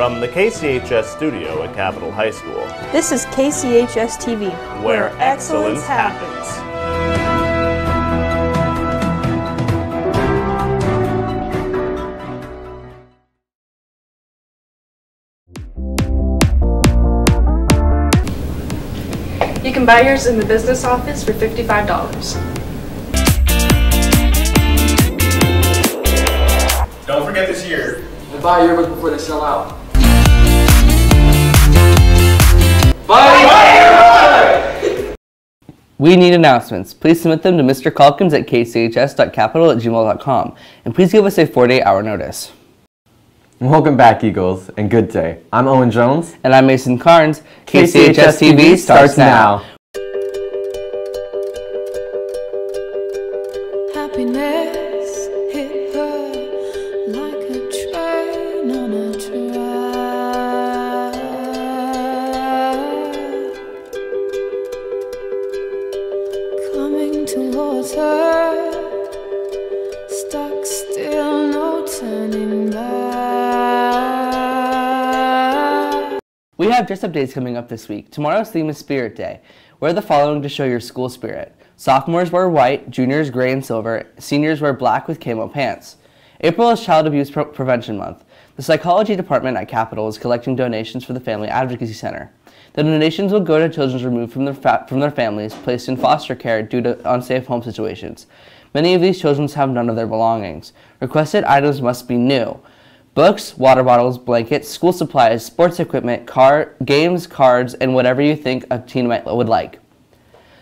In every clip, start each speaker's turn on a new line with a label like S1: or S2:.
S1: From the KCHS studio at Capital High School,
S2: This is KCHS TV,
S1: where excellence happens.
S3: You can buy yours in the business office for $55.
S4: Don't forget this year.
S5: And buy your book before they sell out.
S6: We need announcements. Please submit them to Mr. Calkins at kchs.capital at gmail.com. And please give us a 48 hour notice.
S7: Welcome back, Eagles, and good day. I'm Owen Jones.
S6: And I'm Mason Carnes. KCHS TV starts now.
S8: Happiness
S6: We have dress up days coming up this week. Tomorrow's theme is Spirit Day. Wear the following to show your school spirit. Sophomores wear white, juniors gray and silver, seniors wear black with camo pants. April is Child Abuse Pre- Prevention Month. The psychology department at Capital is collecting donations for the Family Advocacy Center. The donations will go to children removed from their, fa- from their families placed in foster care due to unsafe home situations. Many of these children have none of their belongings. Requested items must be new. Books, water bottles, blankets, school supplies, sports equipment, car, games, cards, and whatever you think a teen might, would like.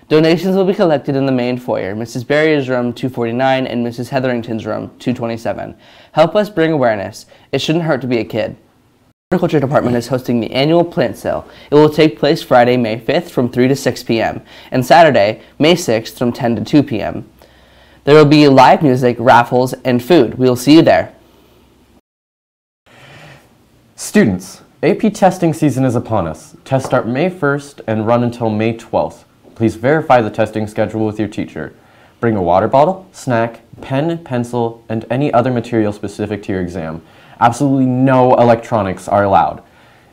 S6: Donations will be collected in the main foyer, Mrs. Barrier's room 249 and Mrs. Hetherington's room 227. Help us bring awareness. It shouldn't hurt to be a kid. The Horticulture Department is hosting the annual plant sale. It will take place Friday, May 5th from 3 to 6 p.m. and Saturday, May 6th from 10 to 2 p.m. There will be live music, raffles, and food. We will see you there.
S7: Students, AP testing season is upon us. Tests start May 1st and run until May 12th. Please verify the testing schedule with your teacher. Bring a water bottle, snack, pen, pencil, and any other material specific to your exam. Absolutely no electronics are allowed.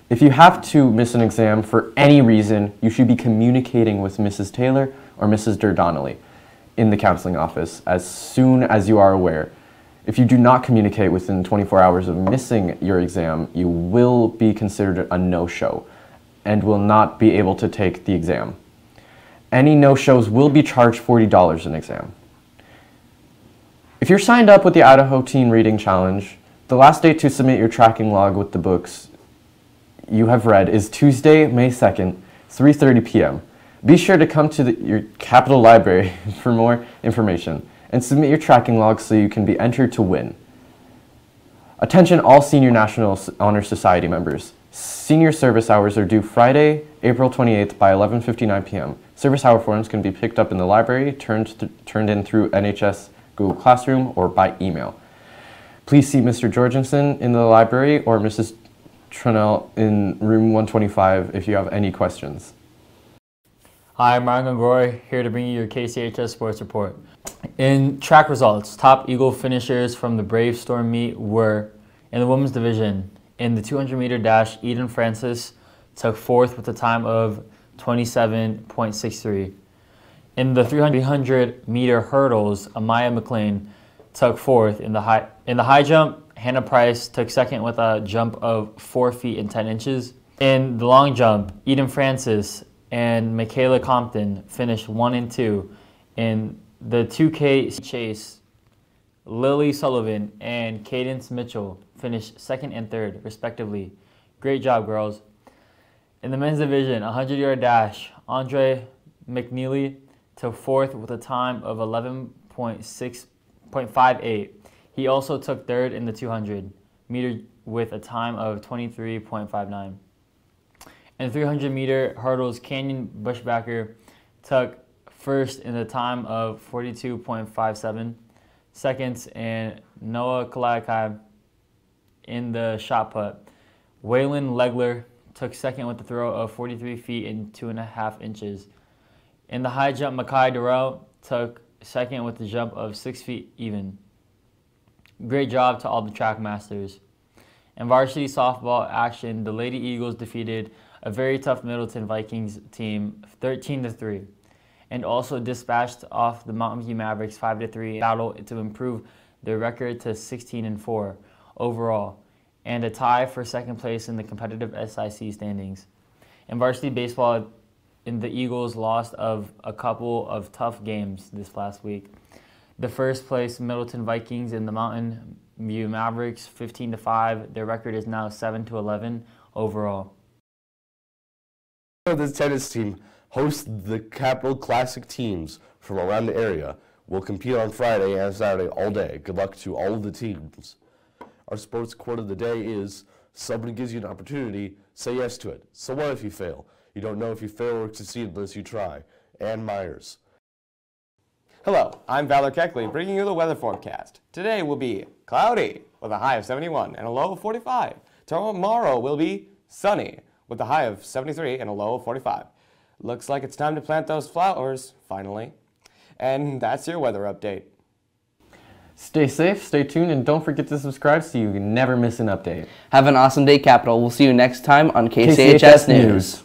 S7: If you have to miss an exam for any reason, you should be communicating with Mrs. Taylor or Mrs. Durdonnelly in the counseling office as soon as you are aware. If you do not communicate within 24 hours of missing your exam, you will be considered a no-show and will not be able to take the exam. Any no-shows will be charged $40 an exam. If you're signed up with the Idaho Teen Reading Challenge, the last date to submit your tracking log with the books you have read is Tuesday, May 2nd, 3:30 p.m. Be sure to come to the, your Capital Library for more information and submit your tracking log so you can be entered to win. Attention all Senior National Honor Society members. Senior service hours are due Friday, April 28th by 11:59 p.m. Service hour forms can be picked up in the library, turned, turned in through NHS Google Classroom or by email. Please see Mr. Jorgensen in the library or Mrs. Trunell in room 125 if you have any questions.
S9: Hi, I'm Ryan Gongori, here to bring you your KCHS Sports Report. In track results, top Eagle finishers from the Brave Storm meet were in the women's division. In the 200 meter dash, Eden Francis took fourth with a time of 27.63. In the 300 meter hurdles, Amaya McLean took fourth. In the high in the high jump, Hannah Price took second with a jump of four feet and 10 inches. In the long jump, Eden Francis and Michaela Compton finished one and two. In the 2K chase, Lily Sullivan and Cadence Mitchell finished second and third, respectively. Great job, girls. In the men's division, 100 yard dash, Andre McNeely took fourth with a time of 11.6.58. He also took third in the 200 meter with a time of 23.59. In 300 meter hurdles, Canyon Bushbacker took first in the time of 42.57 seconds, and Noah Kalakai in the shot put. Waylon Legler took second with a throw of 43 feet and two and a half inches. In the high jump, Makai Durrell took second with a jump of six feet even. Great job to all the track masters. In varsity softball action, the Lady Eagles defeated a very tough Middleton Vikings team 13 to 3 and also dispatched off the Mountain View Mavericks 5 to 3 battle to improve their record to 16 and 4 overall and a tie for second place in the competitive SIC standings. In varsity baseball, in the Eagles lost of a couple of tough games this last week. The first place Middleton Vikings and the Mountain View Mavericks 15 to 5. Their record is now 7 to 11 overall.
S10: The tennis team hosts the Capital Classic teams from around the area. Will compete on Friday and Saturday all day. Good luck to all of the teams. Our sports quote of the day is somebody gives you an opportunity, say yes to it. So what if you fail? You don't know if you fail or succeed unless you try. Ann Meyers.
S11: Hello, I'm Valor Keckley bringing you the weather forecast. Today will be cloudy with a high of 71 and a low of 45. Tomorrow will be sunny with a high of 73 and a low of 45. Looks like it's time to plant those flowers, finally. And that's your weather update.
S7: Stay safe, stay tuned, and don't forget to subscribe so you never miss an update.
S6: Have an awesome day, Capital. We'll see you next time on KCHS,
S7: KCHS
S6: News.
S7: News.